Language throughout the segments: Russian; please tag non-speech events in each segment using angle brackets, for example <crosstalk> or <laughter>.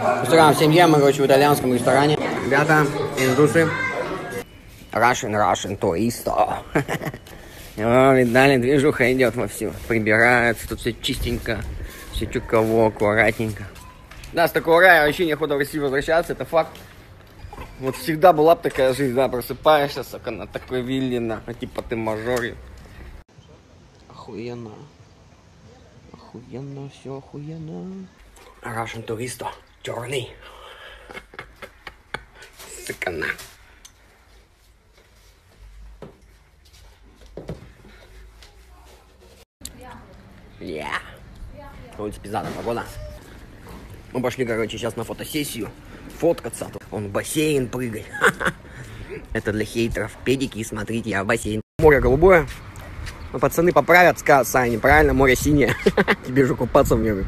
Ресторан «Семья», мы, короче, в итальянском ресторане. Ребята, индусы. Russian, Russian, туриста. <laughs> О, видали, движуха идет вовсю. Прибирается, тут все чистенько, все чуково, аккуратненько. Да, с такого рая вообще неохота в Россию возвращаться, это факт. Вот всегда была бы такая жизнь, да, просыпаешься, сука, на такой вилле, типа ты мажоре. Охуенно. Охуенно, все охуенно. Russian туриста, черный. Сыкана. Я. Улица пиздата погода. Мы пошли, короче, сейчас на фотосессию. Фоткаться. Он в бассейн прыгать. <laughs> Это для хейтеров. Педики, смотрите, я в бассейн. Море голубое. Ну, пацаны поправят, скажут, Саня, правильно, море синее. <laughs> Тебе же купаться в нем.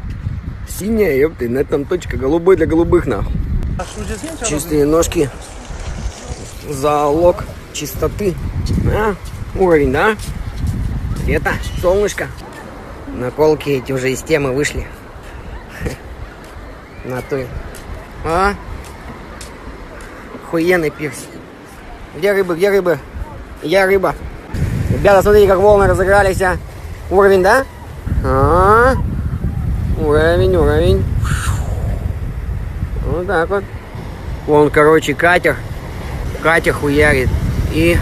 Синее, ёпты, на этом точка. Голубой для голубых, нахуй. Чистые ножки. Залог чистоты. А, уровень, да? Это солнышко. Наколки эти уже из темы вышли. <laughs> На той. А? Охуенный пирс. Где рыбы, где рыбы? Я рыба. Ребята, смотрите, как волны разыгрались. а. Уровень, да? А, уровень, уровень. Вот так вот. Вон, короче, катер. Катер хуярит. И...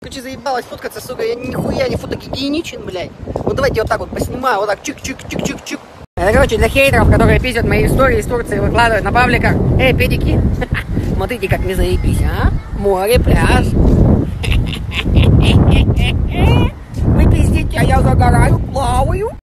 Короче, заебалась фоткаться, сука. Я нихуя не фотогигиеничен, блядь. Вот давайте вот так вот поснимаю. Вот так чик-чик-чик-чик-чик. Короче, для хейтеров, которые писят мои истории из Турции, выкладывают на пабликах. Эй, педики, <laughs> смотрите, как мне заебись, а? Море, пляж. <laughs> Вы пиздите, а я загораю.